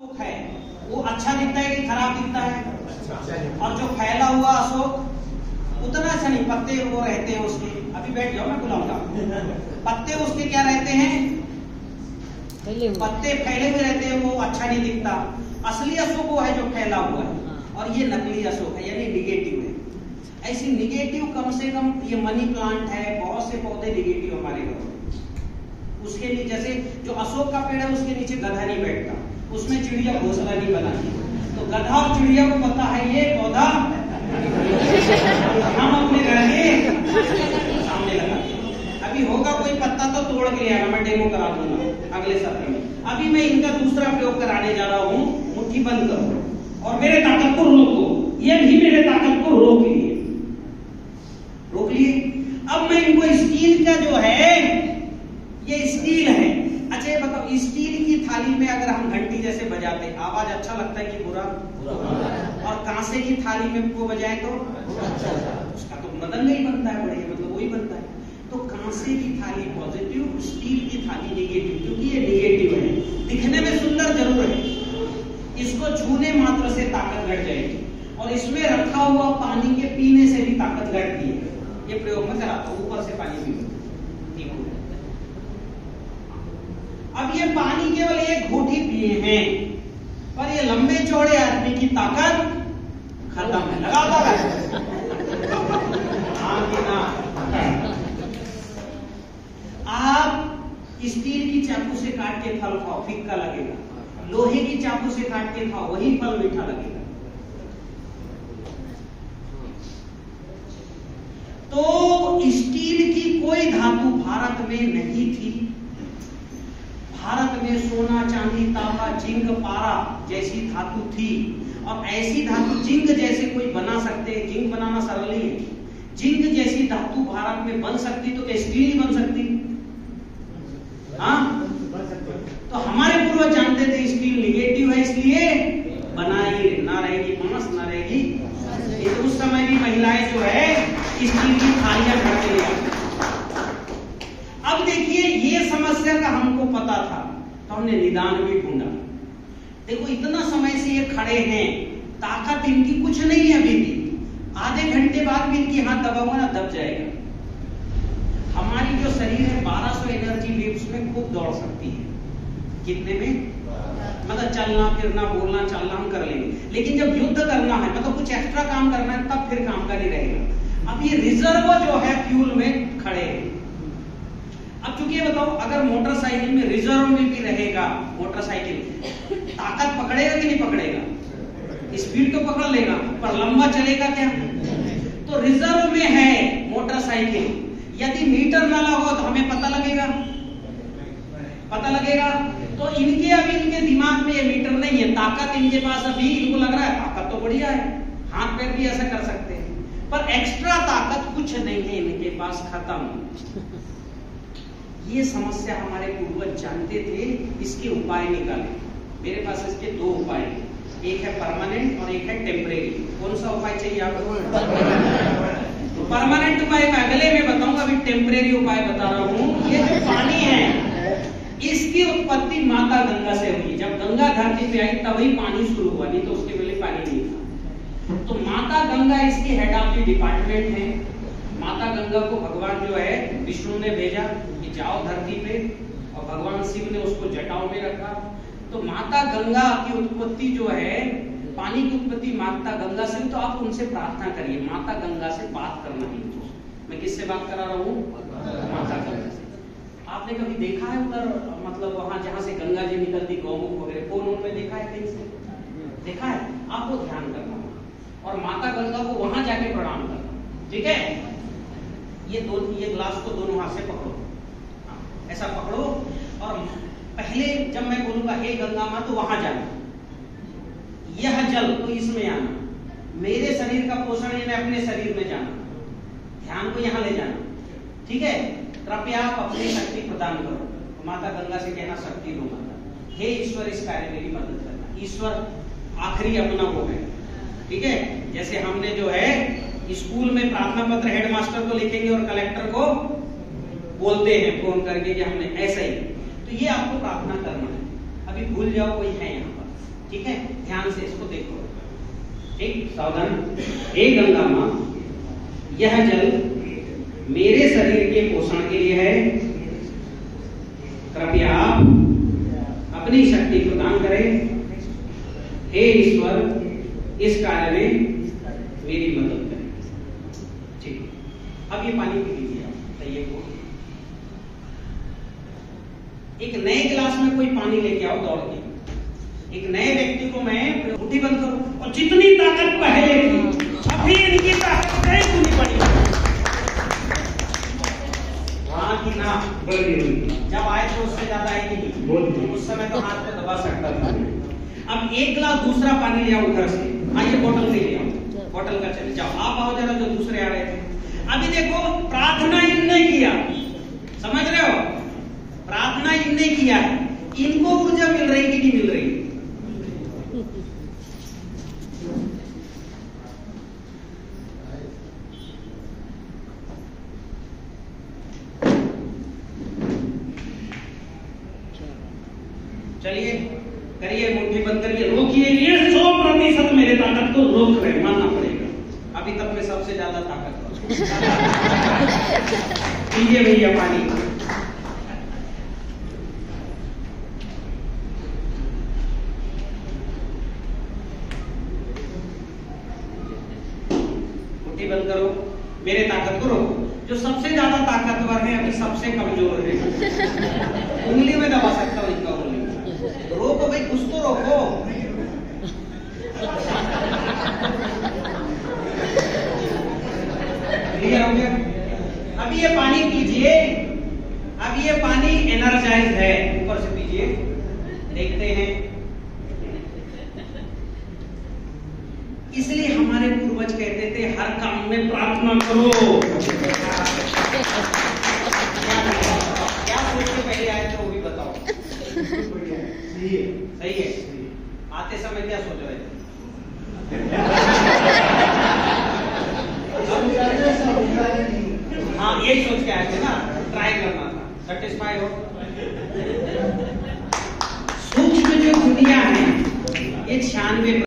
अशोक है। वो अच्छा दिखता है कि खराब दिखता है? और जो फैला हुआ अशोक उतना अच्छा नहीं पत्ते वो रहते हैं उसके। अभी बैठ जाओ मैं बुलाऊँगा। पत्ते उसके क्या रहते हैं? पत्ते फैले हुए रहते हैं वो अच्छा नहीं दिखता। असली अशोक वो है जो फैला हुआ है। और ये नकली अशोक है यानी निगेटिव है। ऐसी निगेटिव कम से कम ये मनी प्लांट है बहुत से पौधे निगेटिव हमारे घर में। उसके लिए जैसे जो अशोक का पेड़ है उसके नीचे गधा नहीं बैठता। उसमें चिड़िया घोसला नहीं बनाती। तो गधा और चिड़िया को पता है ये पौधा हम अपने घर के सामने लगाते हैं। अभी होगा कोई पत्ता तो तोड़ के आएगा, मैं डेमो करा दूँगा अगले सत्र में। अभी मैं इनका दूसरा प्रयोग कराने जा रहा हूँ, मुट्ठी बंद करो। और मेरे ताकत को रोको। ये भी मेरे ताकत को रोक। लिए रोक लिए। अब मैं इनको स्टील का जो है, ये स्टील है अच्छा ये बताओ स्टील की थाली में अगर हम घंटी जैसे बजाते आवाज़ अच्छा लगता है कि बुरा? और कांसे की थाली में को बजाए तो? उसका तो मदन नहीं बनता है बढ़िया मतलब वही बनता है। तो कांसे की थाली पॉजिटिव स्टील की थाली नेगेटिव क्योंकि ये नेगेटिव है। दिखने में सुंदर ज़रूर है। इसको छूने मात्र से ताकत घट जाएगी। और इसमें रखा हुआ पानी के पीने से भी ताकत घटती है। ये प्रयोग में कराता हूँ ऊपर से पानी पीओ ठीक हो जाएगा। ये पानी केवल एक घूटी पिए हैं। पर ये लंबे चौड़े आदमी की ताकत खत्म है लगाता है। आप स्टील की चाकू से काट के फल खाओ, फिक्का लगेगा। लोहे की चाकू से काट के खाओ, वही फल मीठा लगेगा। तो स्टील की कोई धातु भारत में नहीं थी। में सोना, चांदी, तांबा, जिंक, पारा जैसी धातु थी। और ऐसी धातु जिंक जैसे कोई बना सकते हैं, जिंक बनाना सरल नहीं है। जिंक जैसी धातु भारत में बन सकती तो स्टील ही बन सकती। हाँ? तो हमारे पूर्वज जानते थे स्टील निगेटिव है इसलिए बनाई ना रहेगी मांस, ना रहेगी ये तो उस समय भी महिलाएँ जो है स्टील की थालियाँ भर के अब देखिए, ये समस्या का हमको पता था। तो हमने निदान भी ढूंढा। देखो, इतना समय से ये खड़े हैं, ताकत इनकी कुछ नहीं है अभी भी। आधे घंटे बाद भी इनकी हाथ दबा हुआ ना, दब जाएगा। हमारी जो शरीर है 1200 एनर्जी वेव्स में खूब दौड़ सकती है। कितने में? मतलब चलना, फिरना, बोलना, चलना, हम कर लेंगे। लेकिन जब युद्ध करना है मतलब कुछ एक्स्ट्रा काम करना है, तब फिर काम का नहीं रहेगा। अब ये रिज़र्व जो है फ्यूल में खड़े हैं। अब चूँकि बताओ, अगर मोटरसाइकिल में रिज़र्व में भी रहेगा, मोटरसाइकिल, ताकत पकड़ेगा कि नहीं पकड़ेगा? स्पीड तो पकड़ लेगा, पर लंबा चलेगा क्या? तो रिज़र्व में है मोटरसाइकिल। यदि मीटर ना लगा तो हमें पता लगेगा। पता लगेगा? तो इनके अभी इनके दिमाग में ये मीटर नहीं है। ताकत इनके पास अभी, इनको लग रहा है, ताकत तो बढ़िया है। हाथ पैर भी ऐसा कर सकते हैं। पर एक्स्ट्रा ताकत कुछ नहीं है इनके पास, खत्म। ये समस्या हमारे पूर्वज जानते थे इसके उपाय निकाले। मेरे पास इसके दो उपाय हैं। एक है परमानेंट और एक है टेम्परेरी कौन सा उपाय चाहिए आपको तो परमानेंट उपाय मैं अगले में बताऊँगा अभी टेम्परेरी उपाय बता रहा हूँ। ये जो पानी है इसकी उत्पत्ति माता गंगा से हुई। जब गंगा धरती पे आई तभी पानी शुरू हुआ नहीं तो उसके पहले पानी नहीं था। तो माता गंगा इसकी हेड ऑफ़ द डिपार्टमेंट है। माता गंगा को भगवान जो है, विष्णु ने भेजा कि जाओ धरती पे और भगवान शिव ने उसको जटाओं में रखा। तो माता गंगा की उत्पत्ति जो है, पानी की उत्पत्ति माता गंगा से तो आप उनसे प्रार्थना करिए, माता गंगा से बात करना है मैं किससे बात करा रहा हूँ? माता गंगा से। आपने कभी देखा है उधर मतलब वहाँ जहाँ से गंगा जी निकलती, गौमुख वगैरह फ़ोन उन में देखा है कहीं से? देखा है? आपको ध्यान करना और माता गंगा को वहाँ जाके प्रणाम करना। ठीक है? ये दो, ये ग्लास को दोनों हाथ से पकड़ो। ऐसा पकड़ो और पहले जब मैं बोलूँगा, हे गंगा माँ तो वहाँ जाना। यह जल तो इसमें आना। मेरे शरीर का पोषण मैं अपने शरीर में जाना। ध्यान को यहाँ ले जाना। ठीक है? कृपया आप अपनी शक्ति प्रदान करो। माता गंगा से कहना, शक्ति दो माता। हे ईश्वर, इस कार्य मेरी मदद करना। ईश्वर आखिरी अपना है। ठीक है? जैसे हमने जो है स्कूल में प्रार्थना पत्र हेडमास्टर को लिखेंगे और कलेक्टर को बोलते हैं फ़ोन करके कि हमने ऐसा ही। तो ये आपको प्रार्थना करना है। अभी भूल जाओ, कोई है यहाँ पर। ठीक है? ध्यान से इसको देखो। ठीक सावधान। हे गंगा माँ, यह जल मेरे शरीर के पोषण के लिए है। कृपया आप अपनी शक्ति प्रदान करें। हे ईश्वर, इस कार्य में मेरी मदद ये पानी पी लीजिए आप सही है एक नए गिलास में कोई पानी लेके आओ दौड़ के। एक नए व्यक्ति को मैं मुट्ठी बंद करूँ और जितनी ताकत पहले थी अभी इनकी ताकत कहीं सुनी पड़ी वहाँ की ना गई उनकी। जब आए तो उससे ज़्यादा नहीं। थी। उस समय तो हाथ पे दबा सकता था। अब एक गिलास दूसरा पानी ले आओ घर से। आइए बोतल से ले आओ। बोतल का चले जाओ। आप आओ जरा जो दूसरे आ रहे थे। अभी देखो, प्रार्थना इनने किया। समझ रहे हो? प्रार्थना इनने किया है। इनको ऊर्जा मिल रही कि नहीं मिल रही? चलिए, करिए मुट्ठी बंद करिए। रोकिए, ये सौ प्रतिशत मेरे ताकत को रोक रहे मानना अभी तक में सबसे ज़्यादा ताकत पीजिए भैया पानी। मुट्ठी बंद करो, मेरे ताकत को रोको। जो सबसे ज़्यादा ताकतवर है अभी सबसे कमज़ोर है। उंगली में दबा सकता हूँ इनका उंगली। रोको भाई कुछ तो रोको। क्लियर ये पानी पीजिए। अब ये पानी एनर्जाइज है। ऊपर से पीजिए। देखते हैं। इसलिए हमारे पूर्वज कहते थे, हर काम में प्रार्थना करो। क्या सोच पहले आए थे वो भी बताओ। सही है। सही है। आते समय क्या सोच रहे थे?